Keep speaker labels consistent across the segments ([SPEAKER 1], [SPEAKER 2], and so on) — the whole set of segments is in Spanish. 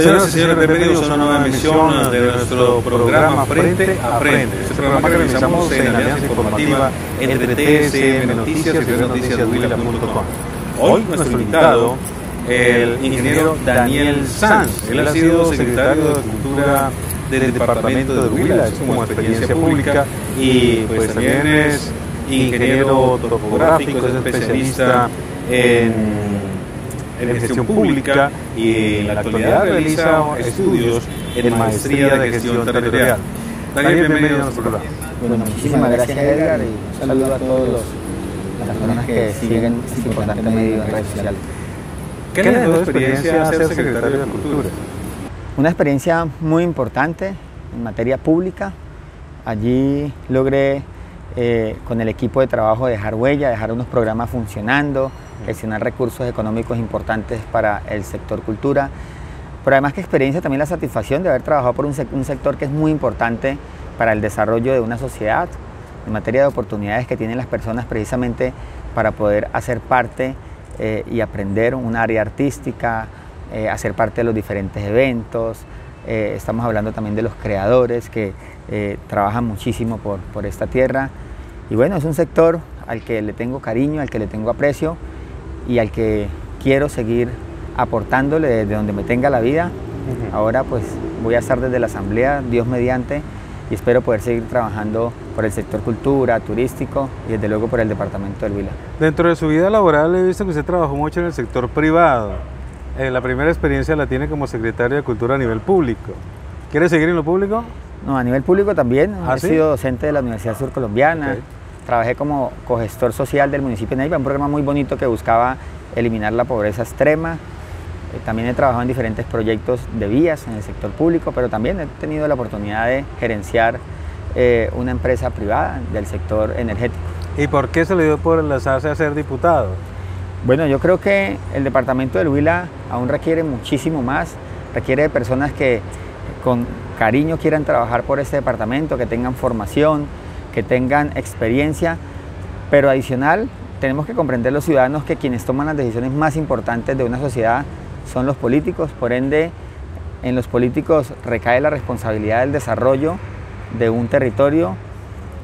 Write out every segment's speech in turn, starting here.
[SPEAKER 1] Señoras y señores, bienvenidos a una nueva emisión de nuestro programa Frente a Frente. Este programa que realizamos en alianza informativa entre TSM Noticias y Noticias.com. Hoy nuestro invitado, el ingeniero Daniel Sanz. Él ha sido secretario de Cultura del departamento de Huila, es como experiencia pública y pues también es ingeniero topográfico, es especialista en en gestión pública y en la actualidad realiza estudios en maestría de gestión territorial. Daniel, bienvenido a nuestro programa.
[SPEAKER 2] Bueno, muchísimas gracias Edgar y un saludo a todas las personas que siguen este importante medio en redes sociales.
[SPEAKER 1] ¿Qué le dio experiencia ser secretario de Cultura?
[SPEAKER 2] Una experiencia muy importante en materia pública. Allí logré eh, con el equipo de trabajo dejar huella, dejar unos programas funcionando, gestionar recursos económicos importantes para el sector cultura, pero además que experiencia también la satisfacción de haber trabajado por un, sector que es muy importante para el desarrollo de una sociedad, en materia de oportunidades que tienen las personas precisamente para poder hacer parte eh, y aprender un área artística, eh, hacer parte de los diferentes eventos. Eh, estamos hablando también de los creadores que trabajan muchísimo por, por esta tierra. Y bueno, es un sector al que le tengo cariño, al que le tengo aprecio y al que quiero seguir aportándole desde donde me tenga la vida. Ahora pues voy a estar desde la asamblea, Dios mediante, y espero poder seguir trabajando por el sector cultura, turístico y desde luego por el departamento del Vila.
[SPEAKER 1] Dentro de su vida laboral he visto que usted trabajó mucho en el sector privado. Eh, la primera experiencia la tiene como secretario de Cultura a nivel público. ¿Quiere seguir en lo público?
[SPEAKER 2] No, a nivel público también. ¿Ah, he sido docente de la Universidad Surcolombiana. Trabajé como cogestor social del municipio de Neiva, un programa muy bonito que buscaba eliminar la pobreza extrema. Eh, también he trabajado en diferentes proyectos de vías en el sector público, pero también he tenido la oportunidad de gerenciar eh, una empresa privada del sector energético.
[SPEAKER 1] ¿Y por qué se le dio por enlazarse a ser diputado?
[SPEAKER 2] Bueno, yo creo que el departamento del Huila aún requiere muchísimo más, requiere de personas que con cariño quieran trabajar por este departamento, que tengan formación, que tengan experiencia, pero adicional tenemos que comprender los ciudadanos que quienes toman las decisiones más importantes de una sociedad son los políticos, por ende en los políticos recae la responsabilidad del desarrollo de un territorio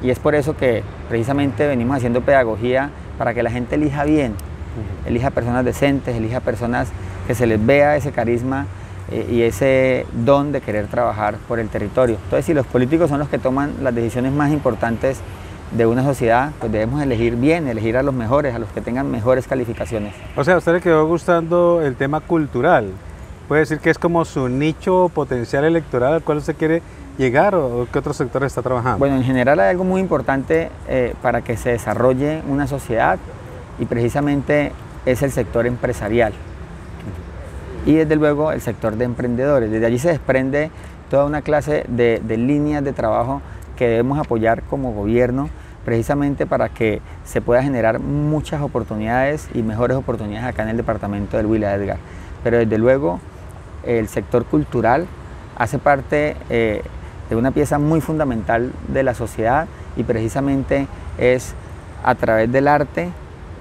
[SPEAKER 2] y es por eso que precisamente venimos haciendo pedagogía para que la gente elija bien, elija personas decentes, elija personas que se les vea ese carisma y ese don de querer trabajar por el territorio. Entonces, si los políticos son los que toman las decisiones más importantes de una sociedad, pues debemos elegir bien, elegir a los mejores, a los que tengan mejores calificaciones.
[SPEAKER 1] O sea, a usted le quedó gustando el tema cultural. ¿Puede decir que es como su nicho potencial electoral al cual usted quiere llegar o qué otro sector está trabajando?
[SPEAKER 2] Bueno, en general hay algo muy importante eh, para que se desarrolle una sociedad y precisamente es el sector empresarial y desde luego el sector de emprendedores. Desde allí se desprende toda una clase de, líneas de trabajo que debemos apoyar como gobierno precisamente para que se pueda generar muchas oportunidades y mejores oportunidades acá en el departamento del Huila Edgar. Pero desde luego el sector cultural hace parte eh, de una pieza muy fundamental de la sociedad y precisamente es a través del arte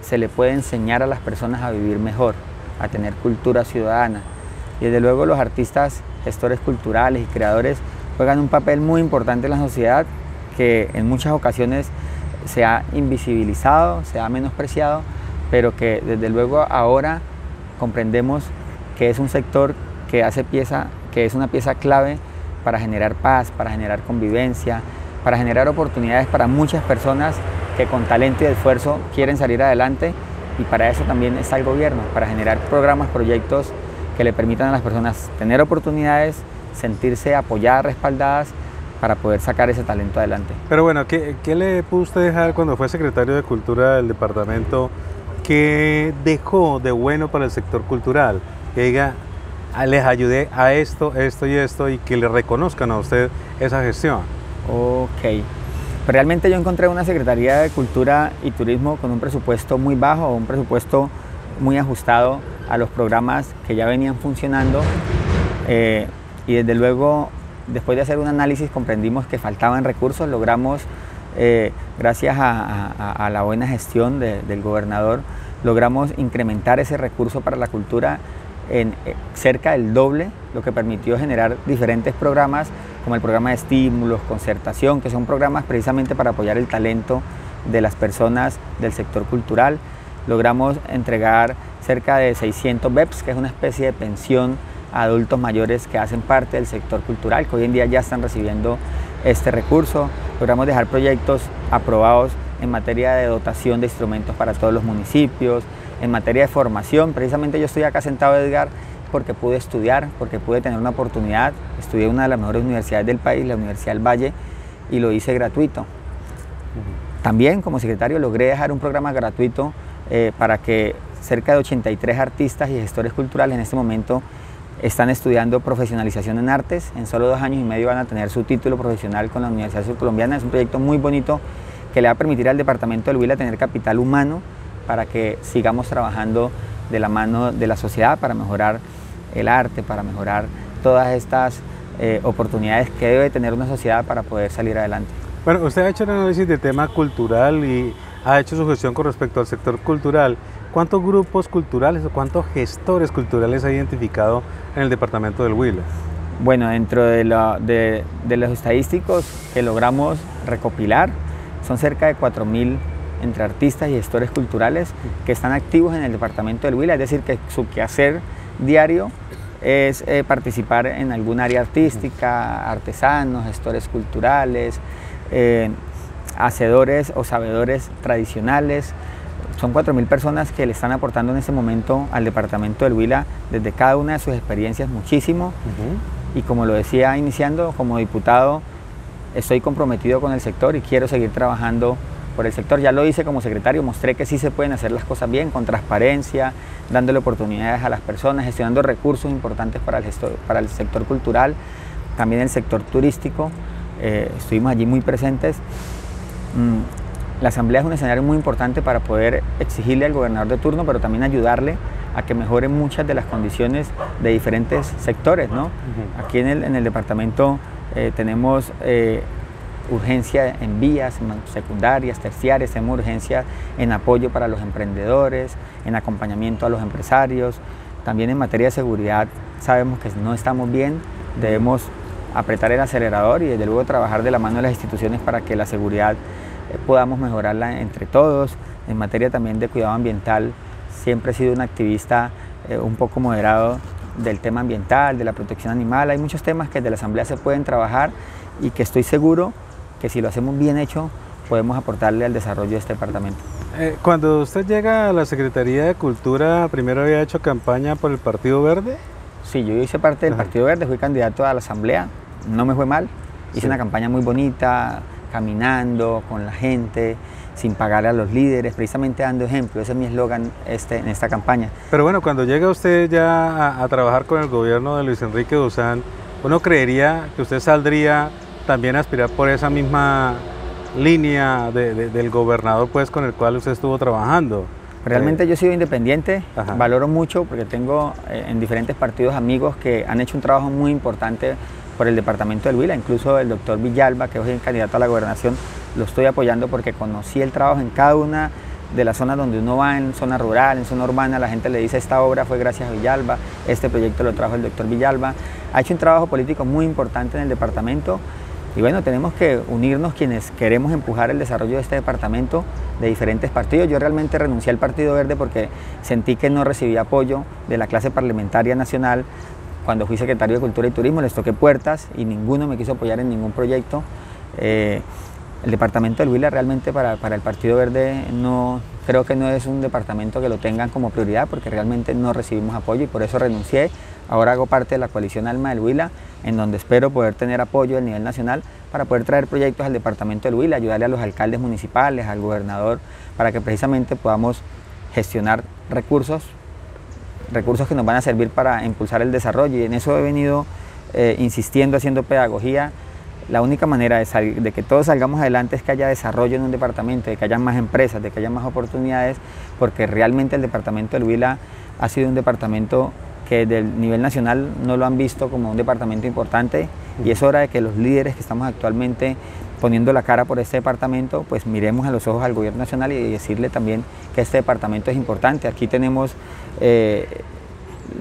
[SPEAKER 2] se le puede enseñar a las personas a vivir mejor a tener cultura ciudadana. Y desde luego los artistas, gestores culturales y creadores juegan un papel muy importante en la sociedad que en muchas ocasiones se ha invisibilizado, se ha menospreciado, pero que desde luego ahora comprendemos que es un sector que hace pieza, que es una pieza clave para generar paz, para generar convivencia, para generar oportunidades para muchas personas que con talento y esfuerzo quieren salir adelante y para eso también está el gobierno, para generar programas, proyectos que le permitan a las personas tener oportunidades, sentirse apoyadas, respaldadas para poder sacar ese talento adelante.
[SPEAKER 1] Pero bueno, ¿qué, le pudo usted dejar cuando fue secretario de Cultura del departamento? ¿Qué dejó de bueno para el sector cultural? Que diga, ah, les ayudé a esto, esto y esto y que le reconozcan a usted esa gestión.
[SPEAKER 2] Ok. Realmente yo encontré una Secretaría de Cultura y Turismo con un presupuesto muy bajo, un presupuesto muy ajustado a los programas que ya venían funcionando eh, y desde luego después de hacer un análisis comprendimos que faltaban recursos, logramos eh, gracias a, la buena gestión del gobernador, logramos incrementar ese recurso para la cultura en eh, cerca del doble, lo que permitió generar diferentes programas como el programa de estímulos, concertación, que son programas precisamente para apoyar el talento de las personas del sector cultural. Logramos entregar cerca de 600 BEPS, que es una especie de pensión a adultos mayores que hacen parte del sector cultural, que hoy en día ya están recibiendo este recurso. Logramos dejar proyectos aprobados en materia de dotación de instrumentos para todos los municipios, en materia de formación. Precisamente yo estoy acá sentado, Edgar, porque pude estudiar, porque pude tener una oportunidad. Estudié en una de las mejores universidades del país, la Universidad del Valle, y lo hice gratuito. También como secretario logré dejar un programa gratuito eh, para que cerca de 83 artistas y gestores culturales en este momento están estudiando profesionalización en artes. En solo dos años y medio van a tener su título profesional con la Universidad Surcolombiana. Es un proyecto muy bonito que le va a permitir al departamento del Huila tener capital humano para que sigamos trabajando de la mano de la sociedad para mejorar el arte, para mejorar todas estas eh, oportunidades que debe tener una sociedad para poder salir adelante.
[SPEAKER 1] Bueno, usted ha hecho un análisis de tema cultural y ha hecho su gestión con respecto al sector cultural. ¿Cuántos grupos culturales o cuántos gestores culturales ha identificado en el departamento del Huila?
[SPEAKER 2] Bueno, dentro de, de los estadísticos que logramos recopilar, son cerca de 4.000 entre artistas y gestores culturales que están activos en el departamento del Huila, es decir, que su quehacer diario es eh, participar en algún área artística, artesanos, gestores culturales, eh, hacedores o sabedores tradicionales. Son 4.000 personas que le están aportando en este momento al departamento del Huila desde cada una de sus experiencias muchísimo. Y como lo decía iniciando, como diputado, estoy comprometido con el sector y quiero seguir trabajando por el sector. Ya lo hice como secretario, mostré que sí se pueden hacer las cosas bien, con transparencia, dándole oportunidades a las personas, gestionando recursos importantes para el, para el sector cultural, también el sector turístico. Eh, estuvimos allí muy presentes. Mm, la asamblea es un escenario muy importante para poder exigirle al gobernador de turno, pero también ayudarle a que mejore muchas de las condiciones de diferentes sectores. ¿no? Aquí en el, en el departamento eh, tenemos eh, urgencia en vías secundarias, terciarias, tenemos urgencia en apoyo para los emprendedores, en acompañamiento a los empresarios. También en materia de seguridad sabemos que no estamos bien, debemos apretar el acelerador y desde luego trabajar de la mano de las instituciones para que la seguridad eh, podamos mejorarla entre todos. En materia también de cuidado ambiental, siempre he sido un activista un poco moderado del tema ambiental, de la protección animal. Hay muchos temas que desde la Asamblea se pueden trabajar y que estoy seguro que si lo hacemos bien hecho podemos aportarle al desarrollo de este departamento.
[SPEAKER 1] Eh, cuando usted llega a la Secretaría de Cultura, ¿primero había hecho campaña por el Partido Verde?
[SPEAKER 2] Sí, yo hice parte del Partido Verde, fui candidato a la Asamblea, no me fue mal, hice una campaña muy bonita, caminando con la gente, sin pagar a los líderes, precisamente dando ejemplo. Ese es mi eslogan este, en esta campaña.
[SPEAKER 1] Pero bueno, cuando llega usted ya a, trabajar con el gobierno de Luis Enrique Duzán, uno creería que usted saldría también aspirar por esa misma línea del gobernador pues con el cual usted estuvo trabajando.
[SPEAKER 2] Realmente eh, yo he sido independiente, valoro mucho porque tengo eh, en diferentes partidos amigos que han hecho un trabajo muy importante por el departamento del Huila, incluso el doctor Villalba, que hoy es candidato a la gobernación, lo estoy apoyando porque conocí el trabajo en cada una de las zonas donde uno va, en zona rural, en zona urbana, la gente le dice esta obra fue gracias a Villalba, este proyecto lo trajo el doctor Villalba. Ha hecho un trabajo político muy importante en el departamento y bueno, tenemos que unirnos quienes queremos empujar el desarrollo de este departamento de diferentes partidos. Yo realmente renuncié al Partido Verde porque sentí que no recibía apoyo de la clase parlamentaria nacional. Cuando fui secretario de Cultura y Turismo les toqué puertas y ninguno me quiso apoyar en ningún proyecto. Eh, el departamento del Huila realmente para, el Partido Verde no creo que no es un departamento que lo tengan como prioridad porque realmente no recibimos apoyo y por eso renuncié. Ahora hago parte de la coalición Alma del Huila, en donde espero poder tener apoyo a nivel nacional para poder traer proyectos al departamento del Huila, ayudarle a los alcaldes municipales, al gobernador, para que precisamente podamos gestionar recursos, recursos que nos van a servir para impulsar el desarrollo y en eso he venido eh, insistiendo, haciendo pedagogía la única manera de, que todos salgamos adelante es que haya desarrollo en un departamento, de que haya más empresas, de que haya más oportunidades, porque realmente el departamento del Huila ha sido un departamento que del nivel nacional no lo han visto como un departamento importante y es hora de que los líderes que estamos actualmente poniendo la cara por este departamento, pues miremos a los ojos al gobierno nacional y decirle también que este departamento es importante. Aquí tenemos eh,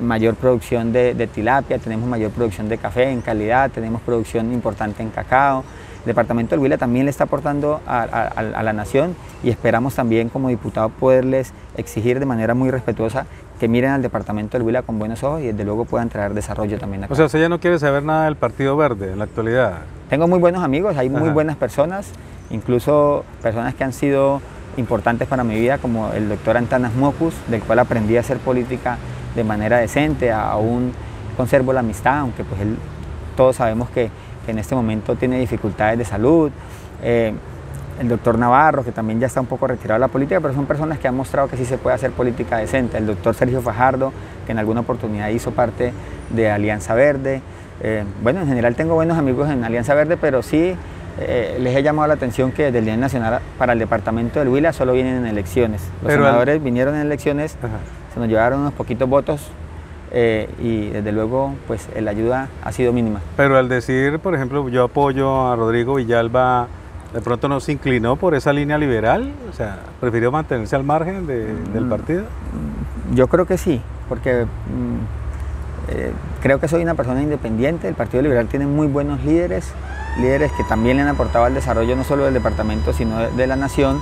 [SPEAKER 2] mayor producción de, tilapia, tenemos mayor producción de café en calidad, tenemos producción importante en cacao. El departamento del Huila también le está aportando a, la nación y esperamos también como diputado poderles exigir de manera muy respetuosa que miren al departamento del Huila con buenos ojos y desde luego puedan traer desarrollo también acá.
[SPEAKER 1] O sea, usted ya no quiere saber nada del Partido Verde en la actualidad.
[SPEAKER 2] Tengo muy buenos amigos, hay muy buenas personas, incluso personas que han sido importantes para mi vida, como el doctor Antanas Mocus, del cual aprendí a hacer política de manera decente, aún conservo la amistad, aunque pues él, todos sabemos que, en este momento tiene dificultades de salud. Eh, el doctor Navarro, que también ya está un poco retirado de la política, pero son personas que han mostrado que sí se puede hacer política decente. El doctor Sergio Fajardo, que en alguna oportunidad hizo parte de Alianza Verde. Eh, bueno, en general tengo buenos amigos en Alianza Verde, pero sí eh, les he llamado la atención que desde el Día Nacional para el departamento del Huila solo vienen en elecciones. Los senadores vinieron en elecciones, se nos llevaron unos poquitos votos, eh, y desde luego pues la ayuda ha sido mínima.
[SPEAKER 1] Pero al decir, por ejemplo, yo apoyo a Rodrigo Villalba de pronto no se inclinó por esa línea liberal? O sea, ¿prefirió mantenerse al margen del mm, partido?
[SPEAKER 2] Yo creo que sí, porque mm, eh, creo que soy una persona independiente. El Partido Liberal tiene muy buenos líderes, líderes que también le han aportado al desarrollo no solo del departamento, sino de, la nación.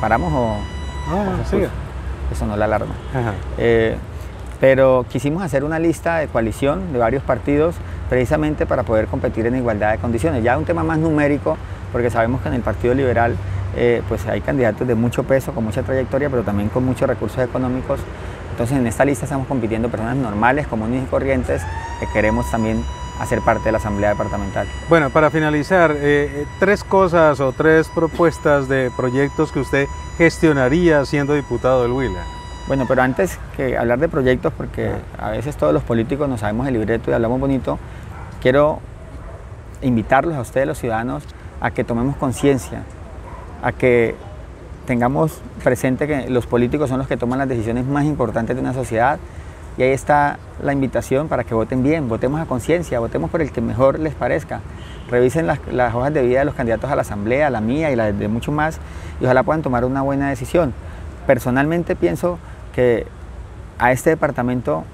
[SPEAKER 2] ¿Paramos o...?
[SPEAKER 1] Ah, sí.
[SPEAKER 2] Eso no la alarma. Eh, pero quisimos hacer una lista de coalición de varios partidos precisamente para poder competir en igualdad de condiciones. Ya un tema más numérico porque sabemos que en el Partido Liberal eh, pues hay candidatos de mucho peso, con mucha trayectoria, pero también con muchos recursos económicos. Entonces en esta lista estamos compitiendo personas normales, comunes y corrientes que queremos también hacer parte de la Asamblea Departamental.
[SPEAKER 1] Bueno, para finalizar, eh, eh, tres cosas o tres propuestas de proyectos que usted gestionaría siendo diputado del Huila.
[SPEAKER 2] Bueno, pero antes que hablar de proyectos, porque a veces todos los políticos no sabemos el libreto y hablamos bonito, quiero invitarlos a ustedes, los ciudadanos, a que tomemos conciencia, a que tengamos presente que los políticos son los que toman las decisiones más importantes de una sociedad y ahí está la invitación para que voten bien, votemos a conciencia, votemos por el que mejor les parezca. Revisen las, hojas de vida de los candidatos a la asamblea, la mía y la de mucho más y ojalá puedan tomar una buena decisión. Personalmente pienso que a este departamento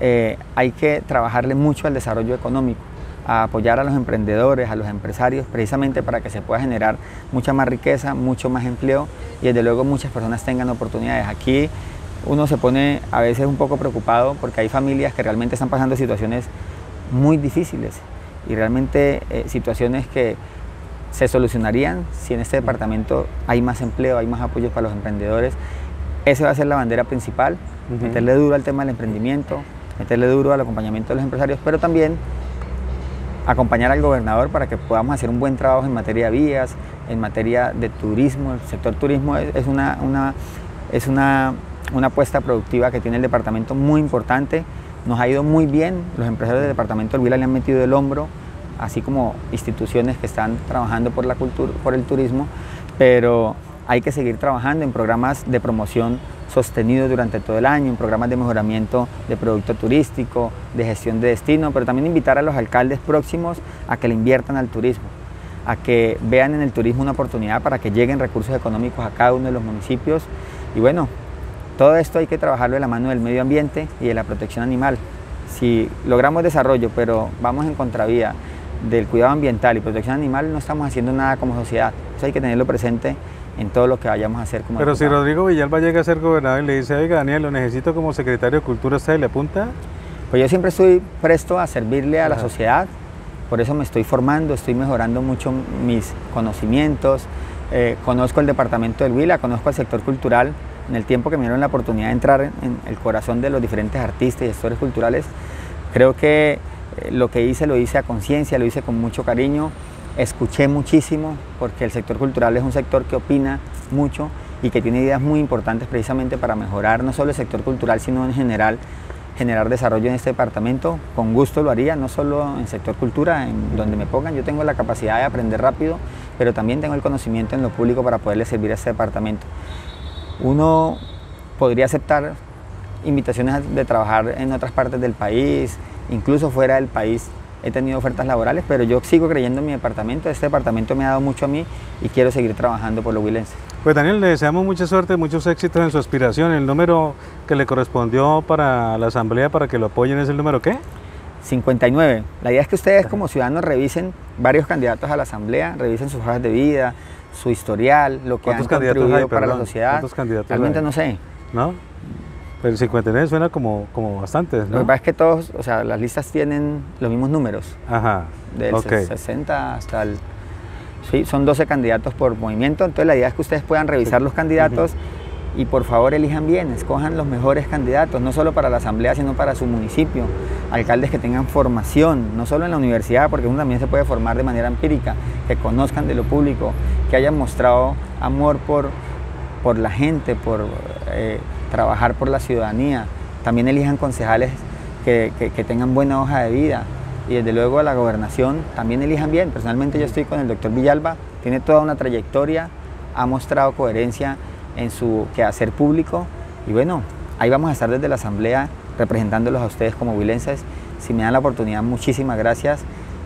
[SPEAKER 2] eh, hay que trabajarle mucho al desarrollo económico a apoyar a los emprendedores, a los empresarios, precisamente para que se pueda generar mucha más riqueza, mucho más empleo y desde luego muchas personas tengan oportunidades. Aquí uno se pone a veces un poco preocupado porque hay familias que realmente están pasando situaciones muy difíciles y realmente eh, situaciones que se solucionarían si en este departamento hay más empleo, hay más apoyos para los emprendedores. Esa va a ser la bandera principal, meterle duro al tema del emprendimiento, meterle duro al acompañamiento de los empresarios, pero también acompañar al gobernador para que podamos hacer un buen trabajo en materia de vías, en materia de turismo. El sector turismo es, una, una, es una, una apuesta productiva que tiene el departamento muy importante. Nos ha ido muy bien, los empresarios del departamento del Huila le han metido el hombro, así como instituciones que están trabajando por, la cultura, por el turismo, pero hay que seguir trabajando en programas de promoción sostenido durante todo el año, en programas de mejoramiento de producto turístico, de gestión de destino, pero también invitar a los alcaldes próximos a que le inviertan al turismo, a que vean en el turismo una oportunidad para que lleguen recursos económicos a cada uno de los municipios. Y bueno, todo esto hay que trabajarlo de la mano del medio ambiente y de la protección animal. Si logramos desarrollo, pero vamos en contravía del cuidado ambiental y protección animal, no estamos haciendo nada como sociedad. Eso hay que tenerlo presente en todo lo que vayamos a hacer como
[SPEAKER 1] Pero si Rodrigo Villalba llega a ser gobernador y le dice, oiga Daniel, lo necesito como secretario de Cultura, ¿usted le apunta?
[SPEAKER 2] Pues yo siempre estoy presto a servirle a la sociedad, por eso me estoy formando, estoy mejorando mucho mis conocimientos, eh, conozco el departamento del Huila, conozco el sector cultural, en el tiempo que me dieron la oportunidad de entrar en, el corazón de los diferentes artistas y gestores culturales, creo que eh, lo que hice lo hice a conciencia, lo hice con mucho cariño, escuché muchísimo porque el sector cultural es un sector que opina mucho y que tiene ideas muy importantes precisamente para mejorar no solo el sector cultural, sino en general generar desarrollo en este departamento. Con gusto lo haría, no solo en sector cultura, en donde me pongan. Yo tengo la capacidad de aprender rápido, pero también tengo el conocimiento en lo público para poderle servir a este departamento. Uno podría aceptar invitaciones de trabajar en otras partes del país, incluso fuera del país, he tenido ofertas laborales, pero yo sigo creyendo en mi departamento, este departamento me ha dado mucho a mí y quiero seguir trabajando por los huilenses.
[SPEAKER 1] Pues Daniel, le deseamos mucha suerte, muchos éxitos en su aspiración. El número que le correspondió para la asamblea para que lo apoyen es el número qué?
[SPEAKER 2] 59. La idea es que ustedes como ciudadanos revisen varios candidatos a la asamblea, revisen sus hojas de vida, su historial, lo que han contribuido para la sociedad.
[SPEAKER 1] ¿Cuántos candidatos
[SPEAKER 2] Realmente no sé.
[SPEAKER 1] ¿No? Pero 59 suena como, como bastantes, ¿no?
[SPEAKER 2] Lo que pasa es que todos, o sea, las listas tienen los mismos números.
[SPEAKER 1] Ajá.
[SPEAKER 2] Del 60 hasta el... Sí, son 12 candidatos por movimiento, entonces la idea es que ustedes puedan revisar los candidatos y por favor elijan bien, escojan los mejores candidatos, no solo para la asamblea, sino para su municipio. Alcaldes que tengan formación, no solo en la universidad, porque uno también se puede formar de manera empírica, que conozcan de lo público, que hayan mostrado amor por, por la gente, por eh, trabajar por la ciudadanía. También elijan concejales que, que tengan buena hoja de vida, y desde luego a la gobernación también elijan bien. Personalmente yo estoy con el doctor Villalba, tiene toda una trayectoria, ha mostrado coherencia en su quehacer público y bueno, ahí vamos a estar desde la Asamblea representándolos a ustedes como huilenses. Si me dan la oportunidad, muchísimas gracias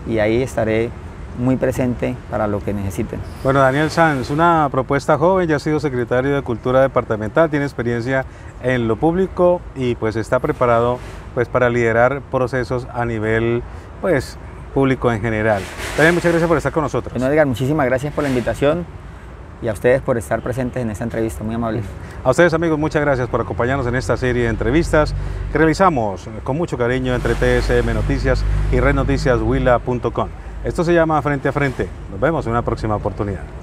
[SPEAKER 2] y ahí estaré muy presente para lo que necesiten.
[SPEAKER 1] Bueno, Daniel Sanz, una propuesta joven, ya ha sido secretario de Cultura Departamental, tiene experiencia en lo público y pues está preparado pues para liderar procesos a nivel pues público en general. Daniel, muchas gracias por estar con nosotros.
[SPEAKER 2] Bueno, Edgar, muchísimas gracias por la invitación y a ustedes por estar presentes en esta entrevista, muy amables.
[SPEAKER 1] A ustedes amigos, muchas gracias por acompañarnos en esta serie de entrevistas que realizamos con mucho cariño entre TSM Noticias y rednoticiaswila.com. Esto se llama Frente a Frente. Nos vemos en una próxima oportunidad.